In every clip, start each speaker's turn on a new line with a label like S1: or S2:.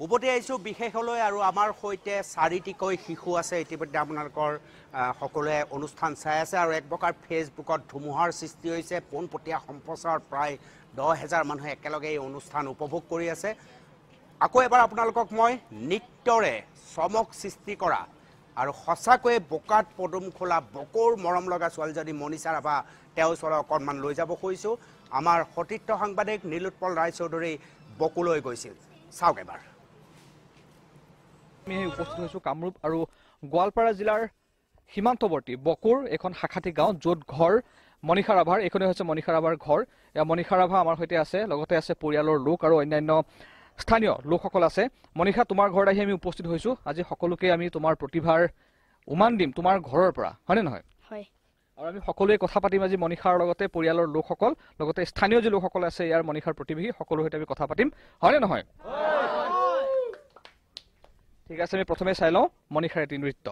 S1: উভতি আহিছোঁ বিশেষলৈ আৰু আমাৰ সৈতে চাৰিটিকৈ শিশু আছে। ইতিমধ্যে আপোনালোকৰ সকলোৱে অনুষ্ঠান চাই আছে আৰু এক প্ৰকাৰ ফেচবুকত ধুমুহাৰ সৃষ্টি হৈছে। পোনপটীয়া সম্প্ৰচাৰ প্ৰায় দহ হেজাৰ মানুহে একেলগে এই অনুষ্ঠান উপভোগ কৰি আছে। আকৌ এবাৰ আপোনালোকক মই নৃত্যৰে চমক সৃষ্টি কৰা আৰু সঁচাকৈয়ে বোকাত পদুম খোলা বকৰ মৰম লগা ছোৱালীজনী মণিষা ৰাভা তেওঁৰ ওচৰলৈ অকণমান লৈ যাব খুজিছোঁ। আমাৰ সতীৰ্থ সাংবাদিক নীলোৎপল ৰায়চৌধুৰী বকুলৈ গৈছিল। চাওক এবাৰ।
S2: আমি উপস্থিত হৈছোঁ কামৰূপ আৰু গোৱালপাৰা জিলাৰ সীমান্তৱৰ্তী বকুৰ এখন শাখাতি গাঁও য'ত ঘৰ মণিষা ৰাভাৰ এইখনেই হৈছে মণিষা ৰাভাৰ ঘৰ। মণিষা ৰাভা আমাৰ সৈতে আছে লগতে আছে পৰিয়ালৰ লোক আৰু অন্যান্য স্থানীয় লোকসকল আছে। মণিষা তোমাৰ ঘৰত আহি আমি উপস্থিত হৈছোঁ। আজি সকলোকে আমি তোমাৰ প্ৰতিভাৰ উমান দিম তোমাৰ ঘৰৰ পৰা হয়নে নহয়?
S3: হয়।
S2: আৰু আমি সকলোৱে কথা পাতিম আজি মণিষাৰ লগতে পৰিয়ালৰ লোকসকল লগতে স্থানীয় যি লোকসকল আছে ইয়াৰ মণিষাৰ প্ৰতিবেশী সকলোৰ সৈতে আমি কথা পাতিম হয়নে নহয়? ঠিক আছে আমি প্ৰথমে চাই লওঁ মণিষাৰ এটি নৃত্য।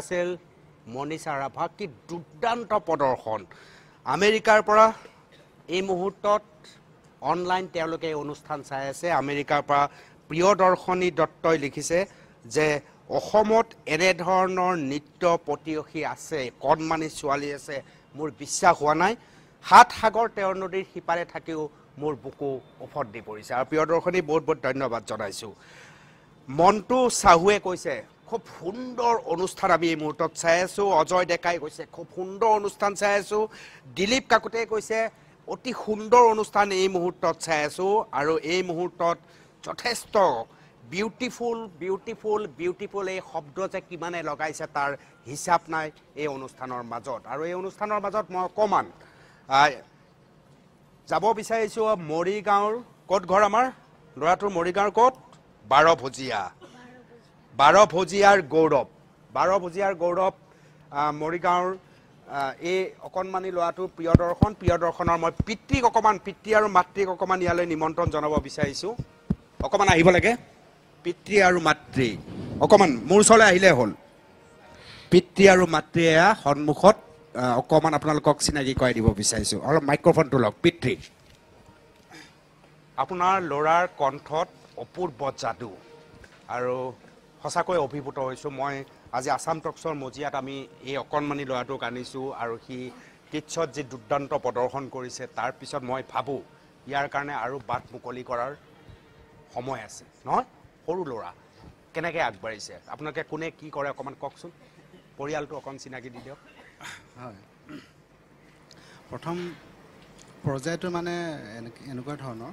S1: আছিল। মণিষা ৰাভা কি দুৰ্দান্ত প্ৰদৰ্শন। আমেৰিকাৰ পৰা এই মুহূৰ্তত অনলাইন তেওঁলোকে এই অনুষ্ঠান চাই আছে। আমেৰিকাৰ পৰা প্ৰিয়দৰ্শনী দত্তই লিখিছে যে অসমত এনেধৰণৰ নৃত্য পতিয়সী আছে কণমানি ছোৱালী আছে মোৰ বিশ্বাস হোৱা নাই। সাত সাগৰ তেৰ নদীৰ সিপাৰে থাকিও মোৰ বুকু উফত দি পৰিছে। আৰু প্ৰিয়দৰ্শনী বহুত বহুত ধন্যবাদ জনাইছোঁ। মন্টু চাহুৱে কৈছে খুব সুন্দৰ অনুষ্ঠান আমি এই মুহূৰ্তত চাই আছোঁ। অজয় ডেকাই কৈছে খুব সুন্দৰ অনুষ্ঠান চাই আছোঁ। দিলীপ কাকতে কৈছে অতি সুন্দৰ অনুষ্ঠান এই মুহূৰ্তত চাই আছোঁ। আৰু এই মুহূৰ্তত যথেষ্ট বিউটিফুল বিউটিফুল বিউটিফুল এই শব্দ যে কিমানে লগাইছে তাৰ হিচাপ নাই এই অনুষ্ঠানৰ মাজত। আৰু এই অনুষ্ঠানৰ মাজত মই অকণমান যাব বিচাৰিছোঁ মৰিগাঁৱৰ ক'ত ঘৰ আমাৰ? ল'ৰাটোৰ মৰিগাঁৱৰ ক'ত? বাৰভোজীয়া বাৰভোজীয়াৰ গৌৰৱ বাৰভোজীয়াৰ গৌৰৱ আহ, মৰিগাঁৱৰ এই অকণমানি ল'ৰাটো প্ৰিয়দৰ্শন প্ৰিয়দৰ্শনৰ মই পিতৃক অকণমান পিতৃ আৰু মাতৃক অকণমান ইয়ালৈ নিমন্ত্ৰণ জনাব বিচাৰিছোঁ। অকণমান আহিব লাগে। পিতৃ আৰু মাতৃ অকণমান মোৰ ওচৰলৈ আহিলে হ'ল। পিতৃ আৰু মাতৃ এয়া সন্মুখত অকণমান আপোনালোকক চিনাকি কৰাই দিব বিচাৰিছোঁ। অলপ মাইক্ৰফোনটো লওক পিতৃ। আপোনাৰ ল'ৰাৰ কণ্ঠত অপূৰ্ব যাদু আৰু সঁচাকৈ অভিভূত হৈছোঁ। মই আজি আছাম টক্সৰ মজিয়াত আমি এই অকণমানি ল'ৰাটোক আনিছোঁ আৰু সি কিটছত যি দুৰ্দান্ত প্ৰদৰ্শন কৰিছে তাৰপিছত মই ভাবোঁ ইয়াৰ কাৰণে আৰু বাট মুকলি কৰাৰ সময় আছে। নহয়? সৰু ল'ৰা। কেনেকৈ আগবাঢ়িছে? আপোনালোকে কোনে কি কৰে অকণমান কওকচোন। পৰিয়ালটো অকণ চিনাকি দি দিয়ক।
S3: হয়। প্ৰথম পৰ্যায়টো মানে এনে- এনেকুৱা ধৰণৰ।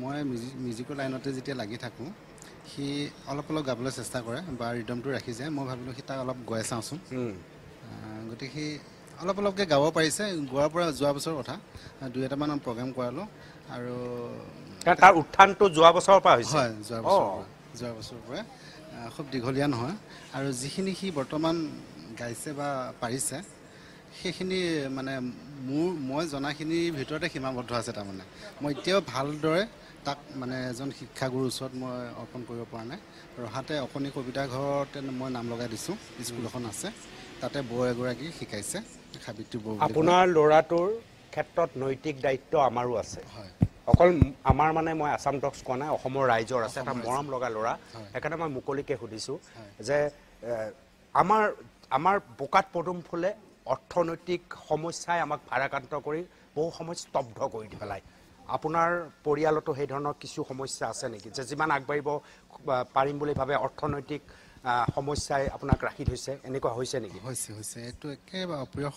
S3: মই মিউজি- মিউজিকৰ লাইনতে যেতিয়া লাগি থাকোঁ সি অলপ অলপ গাবলৈ চেষ্টা কৰে বা ৰিদমটো ৰাখি যায়। মই ভাবিলোঁ সি তাক অলপ গোৱাই চাওঁচোন। গতিকে সি অলপ অলপকৈ গাব পাৰিছে। গোৱাৰ পৰা যোৱা বছৰৰ কথা। দুই এটামান প্ৰগ্ৰেম কৰালোঁ। আৰু
S1: তাৰ উত্থানটো যোৱা বছৰৰ পৰা হৈছে।
S3: হয় যোৱা পৰা। যোৱা বছৰৰ পৰা। খুব দীঘলীয়া নহয়। আৰু যিখিনি সি বৰ্তমান গাইছে বা পাৰিছে সেইখিনি মানে মোৰ মই জনাখিনিৰ ভিতৰতে সীমাবদ্ধ আছে তাৰমানে। মই এতিয়াও ভালদৰে তাক মানে এজন শিক্ষাগুৰুৰ ওচৰত মই অৰ্পণ কৰিব পৰা নাই। ৰহাতে অকণি কবিতা ঘৰতে মই নাম লগাই দিছোঁ স্কুল এখন আছে। তাতে বৌ এগৰাকী শিকাইছে সাবিত্ৰী বৌ।
S1: আপোনাৰ ল'ৰাটোৰ ক্ষেত্ৰত নৈতিক দায়িত্ব আমাৰো আছে।
S3: হয়।
S1: অকল আমাৰ মানে মই আছাম টক্স কোৱা নাই অসমৰ ৰাইজৰ আছে। এটা মৰম লগা ল'ৰা। সেইকাৰণে মই মুকলিকে সুধিছোঁ যে আমাৰ আমাৰ বোকাত পদুম ফুলে অৰ্থনৈতিক সমস্যাই আমাক ভাৰাক্ৰান্ত কৰি বহু সময় স্তব্ধ কৰি দি পেলায়। আপোনাৰ পৰিয়ালতো সেই ধৰণৰ কিছু সমস্যা আছে নেকি? যে যিমান আগবাঢ়িব পাৰিম বুলি ভাবে অৰ্থনৈতিক সমস্যাই আপোনাক ৰাখি থৈছে এনেকুৱা হৈছে নেকি?
S3: হৈছে হৈছে। এইটো একেবাৰে অপ্ৰিয়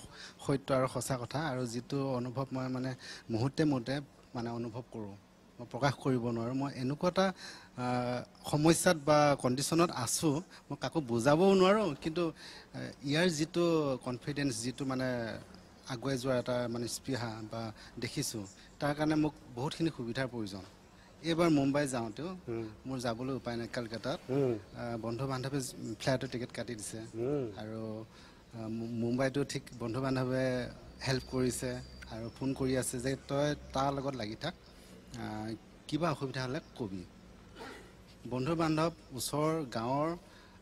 S3: সত্য আৰু সঁচা কথা। আৰু যিটো অনুভৱ মই মানে মুহূৰ্তে মুহূৰ্তে মানে অনুভৱ কৰোঁ। মই প্ৰকাশ কৰিব নোৱাৰোঁ। মই এনেকুৱা এটা সমস্যাত বা কণ্ডিশ্যনত আছোঁ। মই কাকো বুজাবও নোৱাৰোঁ কিন্তু ইয়াৰ যিটো কনফিডেঞ্চ যিটো মানে আগুৱাই যোৱাৰ এটা মানে স্পৃহা বা দেখিছোঁ তাৰ কাৰণে মোক বহুতখিনি সুবিধাৰ প্ৰয়োজন। এইবাৰ মুম্বাই যাওঁতেও মোৰ যাবলৈ উপায় নাই কলকাতাত। বন্ধু বান্ধৱে ফ্লাইটৰ টিকেট কাটি দিছে। আৰু মুম্বাইতো ঠিক বন্ধু বান্ধৱে হেল্প কৰিছে আৰু ফোন কৰি আছে যে তই তাৰ লগত লাগি থাক। কিবা অসুবিধা হ'লে কবি। বন্ধু বান্ধৱ ওচৰ গাঁৱৰ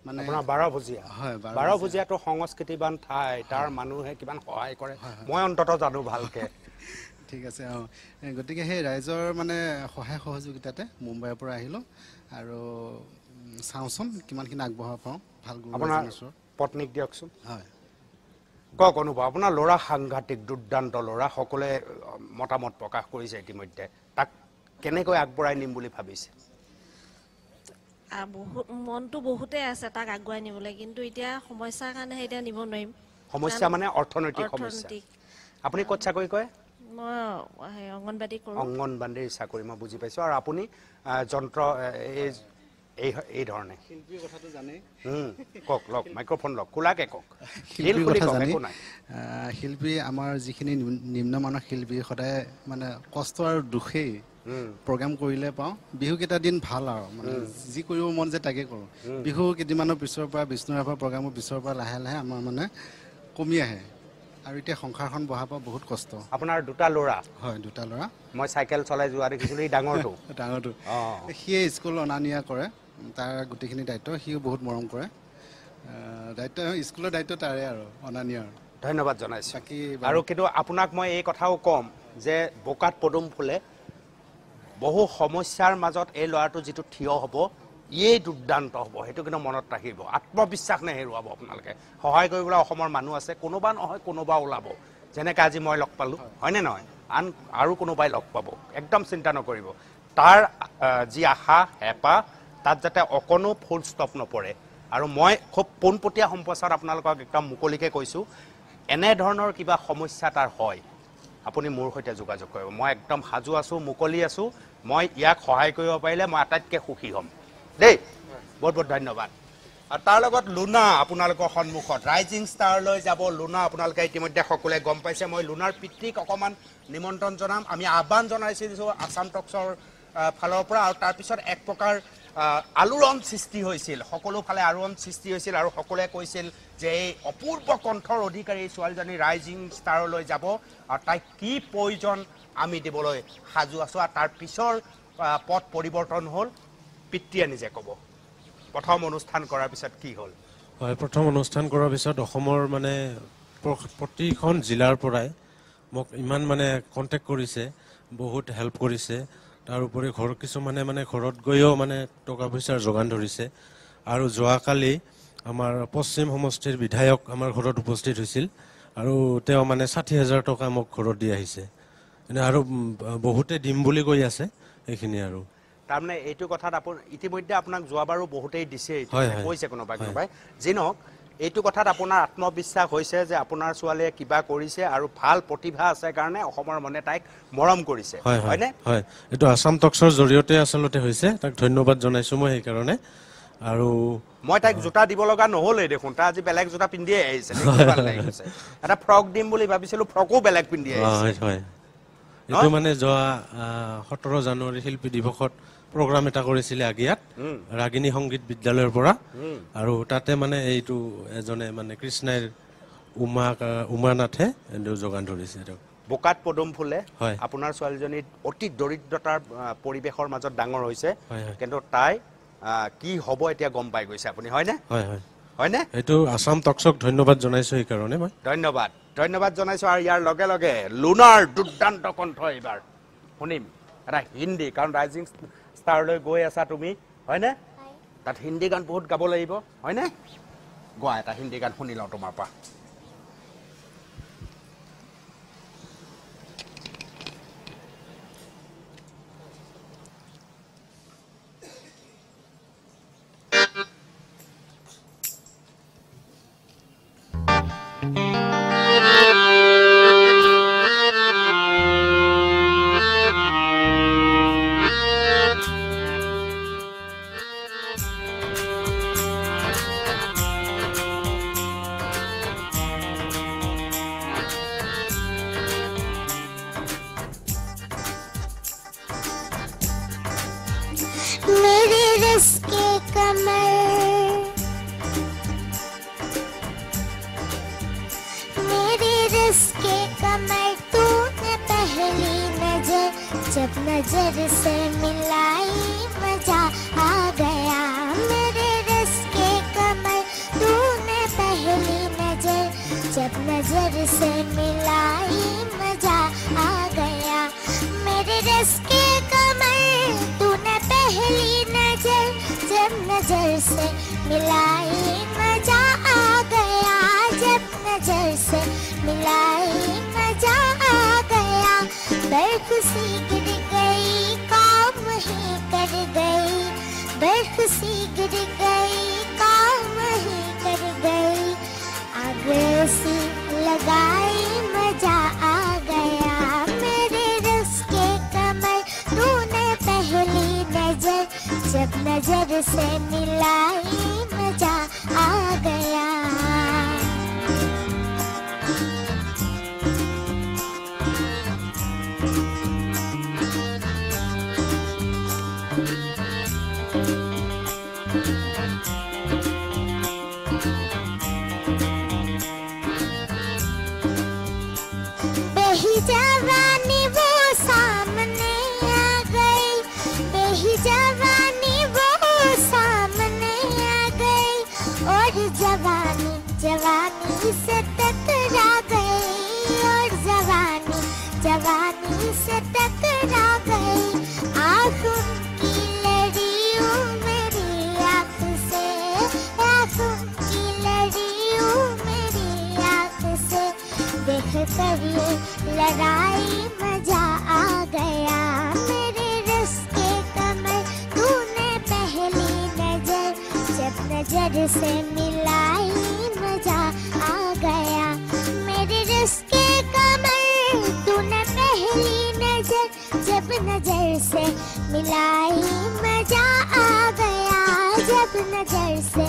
S3: মানে
S1: আপোনাৰ বাৰ ভুজীয়া
S3: হয় বাৰ
S1: বাৰ ভুজীয়াটো সংস্কৃতিবান ঠাই তাৰ মানুহে কিমান সহায় কৰে। মই অন্তত জানো ভালকে।
S3: ঠিক আছে অঁ। গতিকে সেই ৰাইজৰ মানে সহায় সহযোগিতাতে মুম্বাইৰ পৰা আহিলোঁ আৰু চাওঁচোন কিমানখিনি আগবঢ়াব পাৰোঁ। ভাল
S1: আপোনাৰ পত্নীক দিয়কচোন।
S3: হয়।
S1: কওক অনুভৱ আপোনাৰ ল'ৰা সাংঘাতিক দুৰ্দান্ত ল'ৰা সকলোৱে মতামত প্ৰকাশ কৰিছে ইতিমধ্যে। কেনেকৈ আগবঢ়াই নিম বুলি ভাবিছে?
S4: আ, বহুত মনটো বহুতেই আছে তাক আগুৱাই নিবলৈ কিন্তু এতিয়া সমস্যাৰ কাৰণেহে এতিয়া নিব নোৱাৰিম।
S1: সমস্যা মানে অৰ্থনৈতিক সমস্যা। আপুনি ক'ত চাকৰি কৰে?
S4: মই অংগনবাদী কৰোঁ।
S1: অংগনবাদীৰ চাকৰি মই বুজি পাইছোঁ। আৰু আপুনি যন্ত্ৰ এই এই এই ধৰণে। কওক লওক মাইক্ৰফোন লওক খোলাকে কওক।
S3: শিল্পী আমাৰ যিখিনি নিম- নিম্নমানৰ শিল্পী সদায় মানে কষ্ট আৰু দুখেই। প্ৰগ্ৰেম কৰিলে পাওঁ। বিহুকেইটা দিন ভাল আৰু মানে যি কৰিব মন যায় তাকে কৰোঁ। বিহু কেইদিনমানৰ পিছৰ পৰা বিষ্ণু ৰাভাৰ প্ৰগ্ৰামৰ পিছৰ পৰা লাহে লাহে আমাৰ মানে কমি আহে। আৰু এতিয়া সংসাৰখন বঢ়াব বহুত কষ্ট।
S1: আপোনাৰ দুটা ল'ৰা?
S3: হয় দুটা ল'ৰা।
S1: মই চাইকেল চলাই যোৱা দেখিছিলোঁ ডাঙৰটো।
S3: ডাঙৰটো। সিয়ে স্কুল অনা নিয়া কৰে তাৰ গোটেইখিনি দায়িত্ব সিও বহুত মৰম কৰে। দায়িত্ব স্কুলৰ দায়িত্ব তাৰে আৰু অনা নিয়াৰ।
S1: ধন্যবাদ জনাইছোঁ।
S3: বাকী
S1: আৰু কিন্তু আপোনাক মই এই কথাও ক'ম যে বোকাত পদুম ফুলে বহু সমস্যাৰ মাজত এই ল'ৰাটো যিটো থিয় হ'ব ইয়েই দুৰ্দান্ত হ'ব। সেইটো কিন্তু মনত ৰাখিব। আত্মবিশ্বাস নেহেৰুৱাব আপোনালোকে। সহায় কৰিবলৈ অসমৰ মানুহ আছে। কোনোবা নহয় কোনোবা ওলাব। যেনেকৈ আজি মই লগ পালোঁ। হয়নে নহয়? আন আৰু কোনোবাই লগ পাব। একদম চিন্তা নকৰিব। তাৰ যি আশা হেঁপাহ তাত যাতে অকণো ফুল ষ্টপ নপৰে। আৰু মই খুব পোনপটীয়া সম্প্ৰচাৰত আপোনালোকক একদম মুকলিকৈ কৈছোঁ এনেধৰণৰ কিবা সমস্যা তাৰ হয়। আপুনি মোৰ সৈতে যোগাযোগ কৰিব। মই একদম সাজু আছোঁ মুকলি আছোঁ। মই ইয়াক সহায় কৰিব পাৰিলে মই আটাইতকৈ সুখী হ'ম। দেই বহুত বহুত ধন্যবাদ। আৰু তাৰ লগত লুনা আপোনালোকৰ সন্মুখত ৰাইজিং ষ্টাৰলৈ যাব লুনা আপোনালোকে ইতিমধ্যে সকলোৱে গম পাইছে। মই লুনাৰ পিতৃক অকণমান নিমন্ত্ৰণ জনাম। আমি আহ্বান জনাইছিলোঁ আছাম টক্সৰ ফালৰ পৰা আৰু তাৰপিছত এক প্ৰকাৰ আলোড়ন সৃষ্টি হৈছিল। সকলো ফালে আলোড়ন সৃষ্টি হৈছিল আৰু সকলোৱে কৈছিল যে এই অপূৰ্ব কণ্ঠৰ অধিকাৰী এই ছোৱালীজনী ৰাইজিং ষ্টাৰলৈ যাব আৰু তাইক কি প্ৰয়োজন আমি দিবলৈ সাজু আছোঁ আৰু তাৰ পিছৰ পথ পৰিৱৰ্তন হ'ল পিতৃয়ে নিজে ক'ব। প্ৰথম অনুষ্ঠান কৰাৰ পিছত কি হ'ল?
S5: হয় প্ৰথম অনুষ্ঠান কৰাৰ পিছত অসমৰ মানে প্ৰ- প্ৰতিখন জিলাৰ পৰাই মোক ইমান মানে কণ্টেক্ট কৰিছে বহুত হেল্প কৰিছে। তাৰোপৰি ঘৰ কিছুমানে মানে ঘৰত গৈও মানে টকা পইচাৰ যোগান ধৰিছে। আৰু যোৱাকালি আমাৰ পশ্চিম সমষ্টিৰ বিধায়ক আমাৰ ঘৰত উপস্থিত হৈছিল আৰু তেওঁ মানে ষাঠি হাজাৰ টকা মোক ঘৰত দি আহিছে। এনে আৰু বহুতে দিম বুলি কৈ আছে সেইখিনি আৰু।
S1: তাৰমানে এইটো কথাত আপোন ইতিমধ্যে আপোনাক যোৱাবাৰো বহুতেই দিছে। কৈছে কোনোবাই। কোনোবাই। যি নহওক এইটো কথাত আপোনাৰ আত্মবিশ্বাস হৈছে যে আপোনাৰ ছোৱালীয়ে কিবা কৰিছে আৰু ভাল প্ৰতিভা আছে কাৰণে অসমৰ মনে তাইক মৰম কৰিছে।
S5: হয় হয়
S1: হয়নে?
S5: হয়। এইটো আছাম টক্সৰ জৰিয়তে আচলতে হৈছে। তাক ধন্যবাদ জনাইছোঁ মই সেইকাৰণে। আৰু
S1: মই তাইক জোতা দিব লগা নহ'লেই দেখোন। তাই আজি বেলেগ জোতা পিন্ধিয়ে আহিছে। এটা ফ্ৰক দিম বুলি ভাবিছিলো ফ্ৰকো বেলেগ পিন্ধি আহিছে।
S5: হয়। হয় এইটো মানে যোৱা সোতৰ জানুৱাৰী শিল্পী দিৱসত প্ৰগ্ৰাম এটা কৰিছিলে আগিয়াত ৰাগিনী সংগীত বিদ্যালয়ৰ পৰা। আৰু তাতে মানে এইটো এজনে মানে কৃষ্ণাইৰ উমা উমা নাথে এইটো যোগান ধৰিছে তেওঁক।
S1: বোকাত পদুম ফুলে
S5: হয়।
S1: আপোনাৰ ছোৱালীজনী অতি দৰিদ্ৰতাৰ পৰিৱেশৰ মাজত ডাঙৰ হৈছে। কিন্তু তাই কি হ'ব এতিয়া গম পাই গৈছে আপুনি হয়নে?
S5: হয় হয়।
S1: হয়নে?
S5: এইটো আছাম টক্সক ধন্যবাদ জনাইছোঁ সেইকাৰণে মই।
S1: ধন্যবাদ। ধন্যবাদ জনাইছো আৰু ইয়াৰ লগে লগে লুনাৰ দুৰ্দান্ত কণ্ঠ এইবাৰ। শুনিম এটা হিন্দী কাৰণ ৰাইজিং ষ্টাৰলৈ গৈ আছা তুমি হয়নে? তাত হিন্দী গান বহুত গাব লাগিব হয়নে? গোৱা এটা হিন্দী গান শুনি লওঁ তোমাৰ পৰা।
S6: मेरे रस के कमर। मेरे रस के कमर तूने पहली नज़र, जब नज़र से मिलाई मज़ा आ गया। मेरे रस के कमर तूने पहली नज़र, जब नज़र से मिलाई Seven. लड़ाई मज़ा आ गया। मेरे पहली नज़र, जब नज़र से मिलाई मज़ा आ गया। मेरे पहली नज़र, जब नज़र से मिलाई मज़ा आ गया। जब नज़र से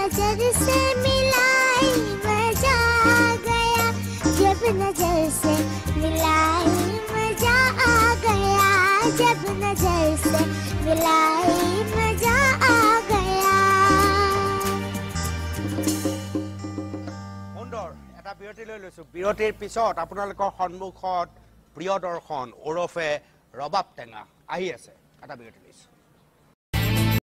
S6: नजर से मिलाई मजा आ गया जब नजर से मिलाई मजा आ गया जब नजर से मिलाई मजा आ गया
S1: সুন্দৰ এটা বিৰতি লৈ লৈছো বিৰতিৰ পিছত আপোনালোকৰ সন্মুখত প্ৰিয় দৰ্শন ওৰফে ৰবাব টেঙা আহি আছে এটা বিৰতি লৈছো